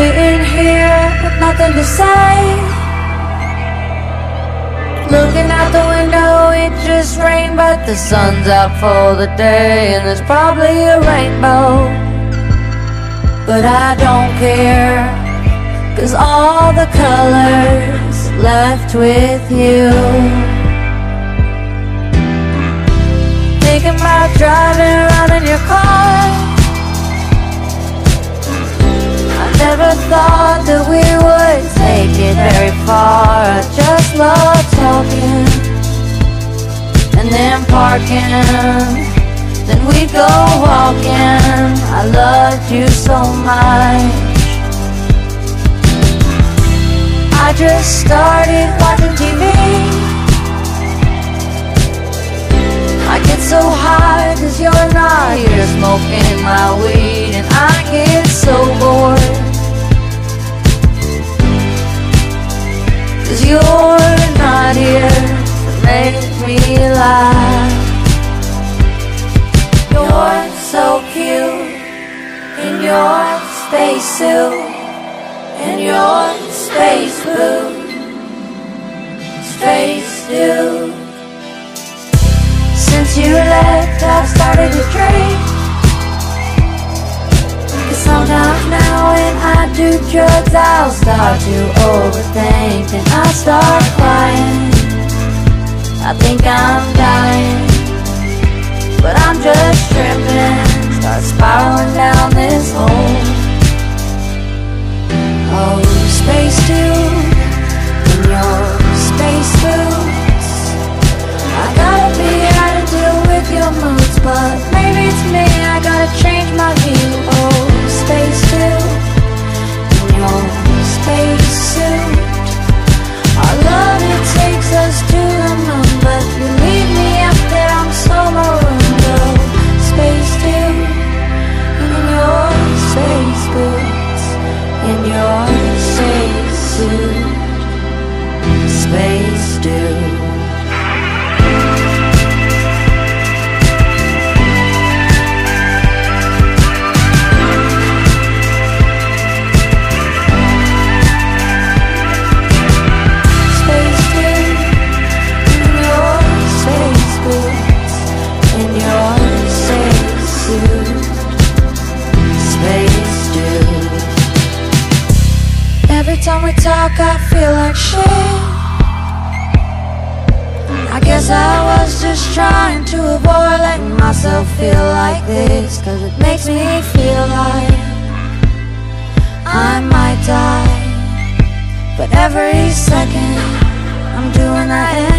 Sitting here with nothing to say. Looking out the window, it just rained, but the sun's out for the day, and there's probably a rainbow. But I don't care, cause all the colors left with you. Thinking about driving around in your car. Thought that we would take it very far. I just love talking and then parking. Then we go walking. I loved you so much. I just started watching TV. I get so high cause you're not here smoking my weed and I get so bored You're so cute in your spacesuit and your space boot Space dude since you left, I've started to drink. Sometimes now when I do drugs, I'll start to overthink. And I start crying. I think I'm dying. But I'm just tripping. Start spiraling down this hole. I feel like shit. I guess I was just trying to avoid letting myself feel like this, cause it makes me feel like I might die. But every second, I'm doing that